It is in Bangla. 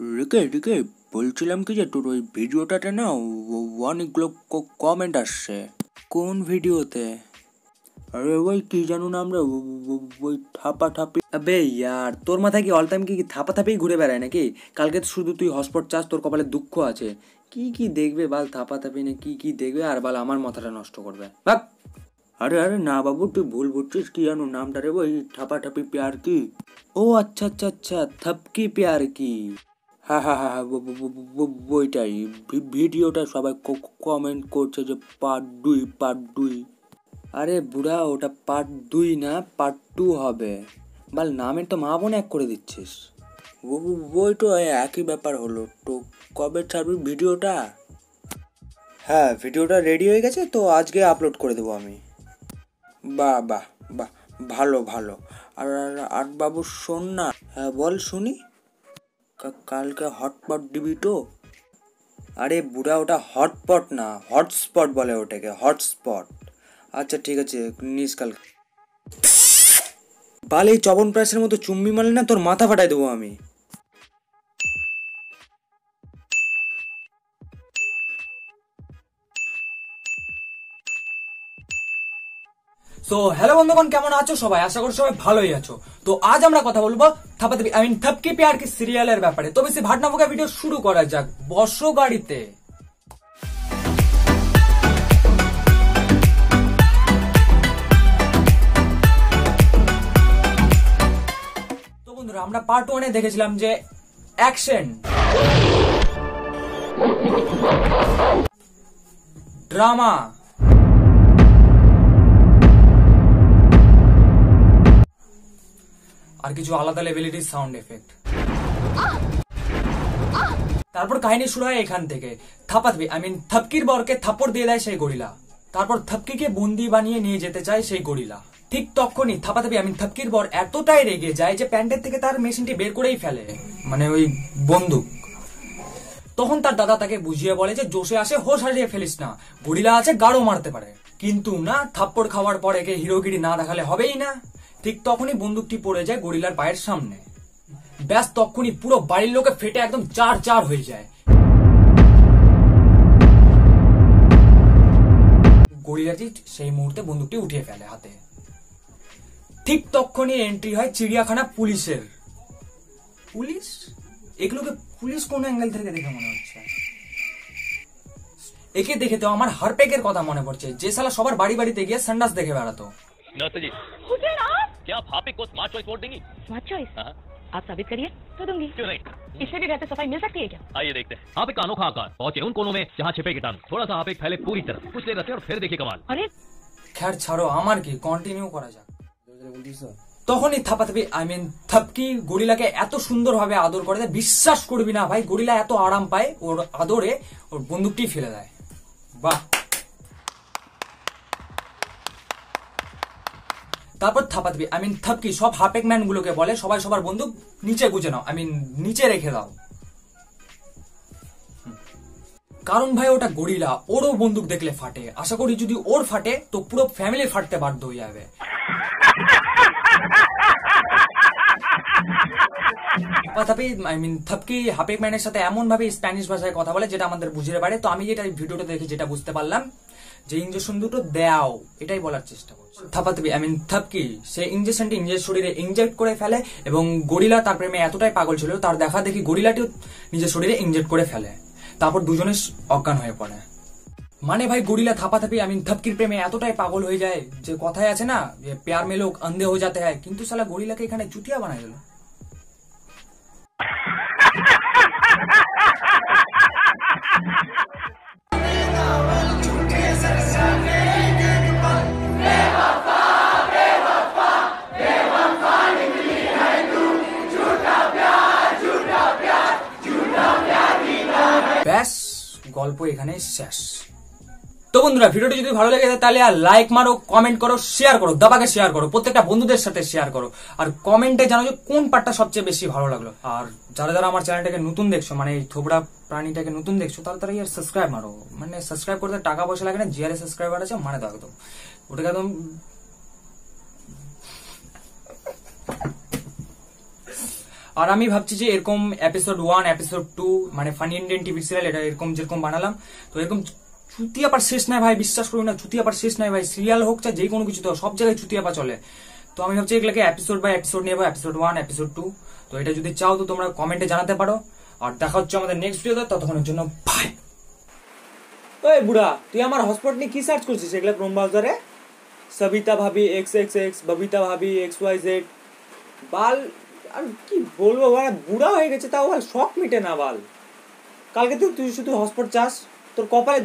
রেখে রেখে বলছিলাম কি যে তোর ওই ভিডিওটাতে না অনেকগুলো কমেন্ট আসছে। কোন ভিডিওতে? আরে ওই কি জানো না আমরা ওই থাপা থাপি আবে ইয়ার তোর মাথায় কি অল টাইম কি থাপা থাপেই ঘুরে বেড়ায় নাকি? কালকে তো শুধু তুই হসপট চাস তোর কপালে দুঃখ আছে। কি কি দেখবে বাল থাপা থাপি না কি কি দেখবে? আর বাল আমার মাথাটা নষ্ট করবে। ভাগ। আরে আরে না বাবু তুই ভুল বুঝছিস কি জানো নামটা রে ওই থাপা থাপি প্যার কি? ও আচ্ছা আচ্ছা আচ্ছা থপকি প্যার কি? হ্যাঁ হ্যাঁ হ্যাঁ হ্যাঁ, ব- ব- ব- ব- ওইটাই ভি- ভিডিওটা সবাই কমেন্ট করছে যে পার্ট দুই পার্ট দুই। আরে বুড়া ওটা পার্ট দুই না পার্ট টু হবে। বাল নামের তো মা বোন এক করে দিচ্ছিস। তো একই ব্যাপার হলো। তো কবে ছাড়বি ভিডিওটা? হ্যাঁ ভিডিওটা রেডি হয়ে গেছে তো আজকে আপলোড করে দেবো আমি। বাহ বাহ বাহ ভালো ভালো। আর আর- বাবু শোন না। হ্যাঁ বল শুনি। কালকে হটপট দিবি তো? আরে বুড়া, ওটা হটপট না হটস্পট বলে ওটাকে হটস্পট আচ্ছা ঠিক আছে, নিস কাল বালে, এই চবন প্রাসের মতো চুম্বি মারলে না তোর মাথা ফাটাই দেবো আমি। সো হ্যালো বন্ধুগণ, কেমন আছো? সবাই আশা করি সবাই ভালোই আছো। তো আজ আমরা কথা বলব থাপা থাপি আই মিন থপকে প্যার কি সিরিয়ালের ব্যাপারে। তো বেশি ভাটনা ফোকা ভিডিও শুরু করা যাক। বসো গাড়িতে। তো বন্ধুরা, আমরা পার্ট ওয়ানে দেখেছিলাম যে অ্যাকশন ড্রামা আর কিছু আলাদা লেভেলের সাউন্ড এফেক্ট তারপর কাহিনী শুরু হয় এখান থেকে। থাপাতবি আই মিন থপকির বরকে থাপ্পড় দিয়ে দেয় সেই গরিলা। তারপর থপকিকে বন্দি বানিয়ে নিয়ে যেতে চায় সেই গরিলা। ঠিক তখনই থাপাথাপি আমি থপকির বর এতটাই রেগে যায় যে প্যান্টের থেকে তার মেশিনটি বের করেই ফেলে। মানে ওই বন্দুক। তখন তার দাদা তাকে বুঝিয়ে বলে যে জোশে আসে, হোশ, হারিয়ে ফেলিস না। গরিলা আছে, গাঢ় মারতে পারে। কিন্তু না, থাপ্পড় খাওয়ার পর একে হিরোগিরি না দেখালে হবেই না। ঠিক তখনই বন্দুকটি পড়ে যায় গরিলার পায়ের সামনে। ব্যাস তখনই পুরো বাড়ির লোকে ফেটে একদম চার চার হয়ে যায়। গরিলাটি সেই মুহূর্তে বন্দুকটি উঠিয়ে ফেলে হাতে। ঠিক তখনই এন্ট্রি হয় চিড়িয়াখানা পুলিশের। পুলিশ? এগুলোকে পুলিশ কোন অ্যাঙ্গেল থেকে দেখে মনে হচ্ছে? একে দেখে তো আমার হারপেকের কথা মনে পড়ছে। যে সালা সবার বাড়ি বাড়িতে গিয়ে সান্ডাস দেখে বেড়াতো। नमस्ते जी हुसैन आप क्या आप हापिक को स्मार्ट चॉइस वोट देंगी स्मार्ट चॉइस हाँ आप साबित करिए तो दूंगी क्यों नहीं इससे भी बेहतर सफाई मिल सकती है क्या आइए देखते हैं हापिक का अनोखा आकार पहुंचे उन कोनों में जहां छिपे कीटाणु थोड़ा सा हापिक फैले पूरी तरह कुछ देर रखे और फिर देखिए कमाल अरे খ্যার ছাড়ো আমার কি কন্টিনিউ করা যাক তখনই থাপাথাপি আই মিন থাপকি গরিলাকে এত সুন্দরভাবে আদর করে দেয় বিশ্বাস করবি না ভাই গরিলা এত আরাম পায় ওর আদরে ওর বন্দুকটি ফেলে দেয় বাহ তারপর থাপাতবি আই মিন থাপকি সব হাফেক ম্যান গুলোকে বলে, সবাই সবার বন্দুক নিচে গুজে নাও। আই মিন নিচে রেখে দাও। কারণ ভাই, ওটা গরিলা, ওরও বন্দুক দেখলে ফাটে। আশা করি যদি ওর ফাটে, তো পুরো ফ্যামিলি ফাটতে বাধ্য হয়ে যাবে। তথাপি আই মিন থপকি হাপিক ম্যানের সাথে এমন ভাবে স্প্যানিশ ভাষায় কথা বলে, যেটা আমাদের বুঝতে পারে। তো আমি যেটা ভিডিওটা দেখে যেটা বুঝতে পারলাম, যে ইঞ্জেকশন দুটো দেও এটাই বলার চেষ্টা করছে। থাপাতবি আই মিন থপকি, সে ইঞ্জেকশনটি নিজের শরীরে ইনজেক্ট করে ফেলে এবং গরিলা তার প্রেমে এতটাই পাগল ছিল, তার দেখা দেখি গরিলাটিও নিজের শরীরে ইনজেক্ট করে ফেলে। তারপর দুজনে অজ্ঞান হয়ে পড়ে। মানে ভাই, গরিলা থাপাথাপি আমি থপকির প্রেমে এতটাই পাগল হয়ে যায়, যে কথায় আছে না, যে প্যার মে লোক অন্ধে হয়ে যাতে হয়। কিন্তু সালা গরিলাকে এখানে চুটিয়া বানাই দিল। গল্প এখানে শেষ। তো বন্ধুরা, ভিডিওটি যদি ভালো লেগে তাহলে আর লাইক মারো কমেন্ট করো শেয়ার করো, দাবাকে শেয়ার করো, প্রত্যেকটা বন্ধুদের সাথে শেয়ার করো। আর কমেন্টে জানো যে কোন পার্টটা সবচেয়ে বেশি ভালো লাগল। আর যারা যারা আমার চ্যানেলটাকে নতুন দেখছ মানে এই থোবড়া প্রাণীটাকে নতুন দেখছ, তারা তারা ইয়ার সাবস্ক্রাইব মারো। মানে সাবস্ক্রাইব করতে টাকা পয়সা লাগে না জিআরএ সাবস্ক্রাইবার আছে মানে দাও একদম। ওটাকে একদম আর আমি ভাবছি যে এরকম এপিসোড ওয়ান এপিসোড টু মানে ফানি ইন্ডিয়ান টিভি সিরিয়াল এটা এরকম যেরকম বানালাম, তো এরকম চুতিয়াপার শেষ নাই ভাই, বিশ্বাস করি না চুতিয়াপার শেষ নাই ভাই সিরিয়াল হোক চাই যে কোনো কিছু তো, সব জায়গায় চুতিয়াপা চলে। তো আমি ভাবছি এগুলোকে এপিসোড বাই এপিসোড নেব এপিসোড ওয়ান এপিসোড টু তো এটা যদি চাও তো তোমরা কমেন্টে জানাতে পারো। আর দেখা হচ্ছে আমাদের নেক্সট ভিডিওতে ততক্ষণের জন্য বাই ওই বুড়া, তুই আমার হটস্পট নিয়ে কি সার্চ করছিস এগুলো ক্রোম ব্রাউজারে সবিতা ভাবি এক্স এক্স এক্স ববিতা ভাবি এক্স ওয়াই জেড বাল আর কি বলব বাড়া বুড়া হয়ে গেছে তাও বাল, শখ মিটে না বাল। কালকে তুই শুধু হটস্পট চাস, তোর কপালে